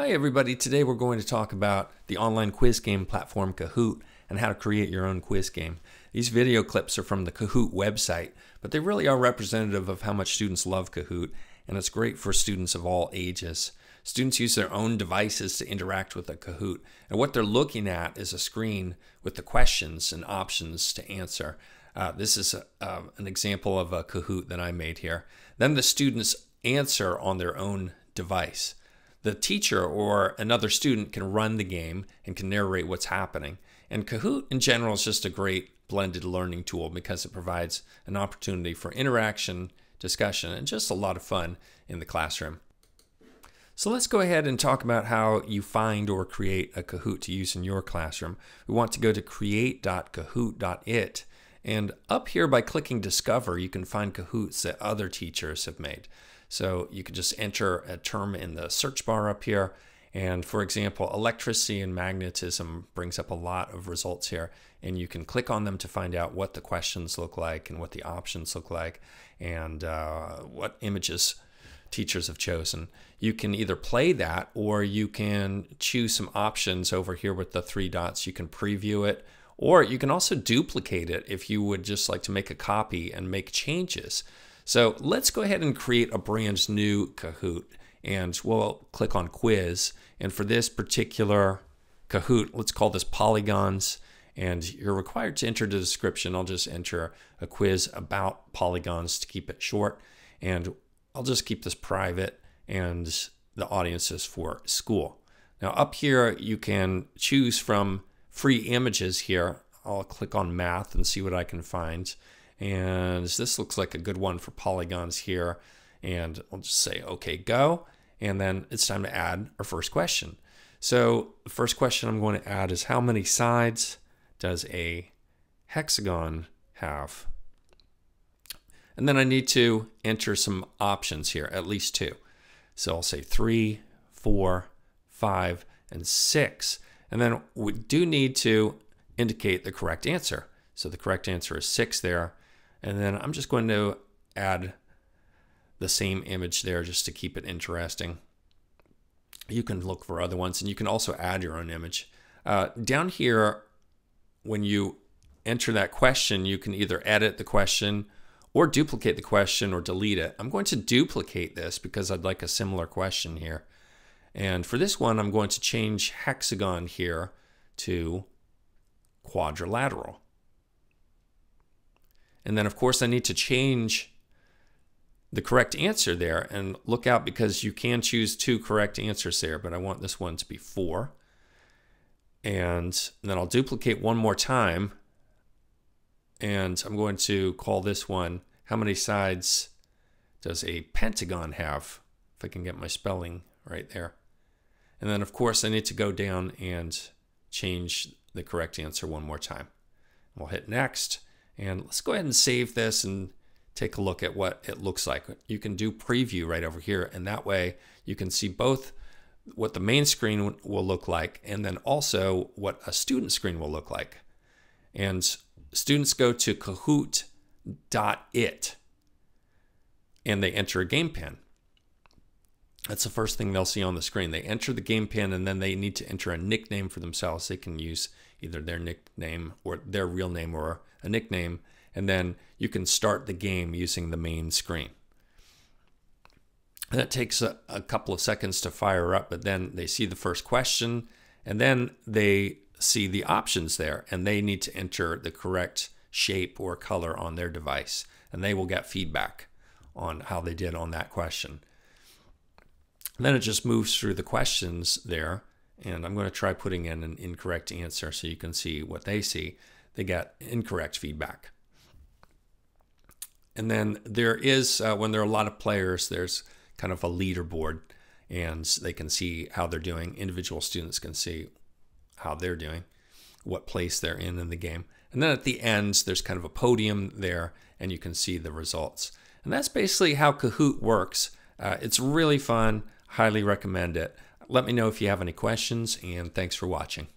Hi everybody, today we're going to talk about the online quiz game platform Kahoot and how to create your own quiz game. These video clips are from the Kahoot website, but they really are representative of how much students love Kahoot and it's great for students of all ages. Students use their own devices to interact with a Kahoot, and what they're looking at is a screen with the questions and options to answer. Uh, this is a, uh, an example of a Kahoot that I made here. Then the students answer on their own device the teacher or another student can run the game and can narrate what's happening. And Kahoot in general is just a great blended learning tool because it provides an opportunity for interaction, discussion, and just a lot of fun in the classroom. So let's go ahead and talk about how you find or create a Kahoot to use in your classroom. We want to go to create.kahoot.it and up here by clicking discover you can find Kahoots that other teachers have made. So you can just enter a term in the search bar up here. And for example, electricity and magnetism brings up a lot of results here. And you can click on them to find out what the questions look like and what the options look like and uh, what images teachers have chosen. You can either play that or you can choose some options over here with the three dots. You can preview it or you can also duplicate it if you would just like to make a copy and make changes. So let's go ahead and create a brand new Kahoot and we'll click on quiz. And for this particular Kahoot, let's call this polygons. And you're required to enter the description. I'll just enter a quiz about polygons to keep it short. And I'll just keep this private and the audience is for school. Now up here, you can choose from free images here. I'll click on math and see what I can find. And this looks like a good one for polygons here. And I'll just say, okay, go. And then it's time to add our first question. So the first question I'm going to add is how many sides does a hexagon have? And then I need to enter some options here, at least two. So I'll say three, four, five, and six. And then we do need to indicate the correct answer. So the correct answer is six there. And then I'm just going to add the same image there just to keep it interesting. You can look for other ones and you can also add your own image. Uh, down here, when you enter that question, you can either edit the question or duplicate the question or delete it. I'm going to duplicate this because I'd like a similar question here. And for this one, I'm going to change hexagon here to quadrilateral. And then, of course, I need to change the correct answer there. And look out because you can choose two correct answers there, but I want this one to be four. And then I'll duplicate one more time. And I'm going to call this one, how many sides does a pentagon have? If I can get my spelling right there. And then, of course, I need to go down and change the correct answer one more time. We'll hit next. And let's go ahead and save this and take a look at what it looks like. You can do preview right over here, and that way you can see both what the main screen will look like and then also what a student screen will look like. And students go to kahoot.it and they enter a game pin. That's the first thing they'll see on the screen. They enter the game pin and then they need to enter a nickname for themselves. They can use either their nickname or their real name or a nickname, and then you can start the game using the main screen. That takes a, a couple of seconds to fire up, but then they see the first question, and then they see the options there, and they need to enter the correct shape or color on their device, and they will get feedback on how they did on that question. And then it just moves through the questions there, and I'm going to try putting in an incorrect answer so you can see what they see. They get incorrect feedback. And then there is, uh, when there are a lot of players, there's kind of a leaderboard and they can see how they're doing. Individual students can see how they're doing, what place they're in in the game. And then at the end, there's kind of a podium there and you can see the results. And that's basically how Kahoot works. Uh, it's really fun. Highly recommend it. Let me know if you have any questions, and thanks for watching.